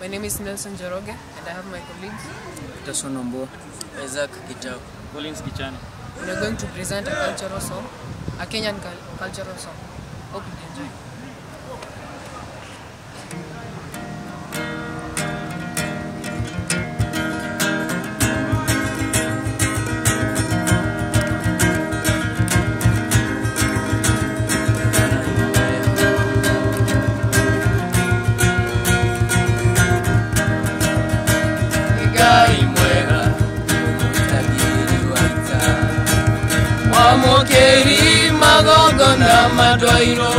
My name is Nelson Njoroge and I have my colleagues. Peterson Wambua. Isaac Gitau. Collins Kichani. We are going to present a cultural song, a Kenyan cultural song. Hope you enjoy. Ngai mwega mutagiri wa ita wamũkĩri madwairo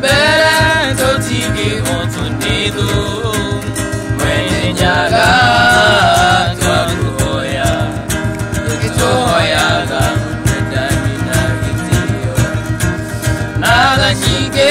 mbere tũtingĩhotwo nĩ thũ mwene nyaga twakũhoya tũkĩtũhoyaga wendani na gĩtĩo na tha nyingĩ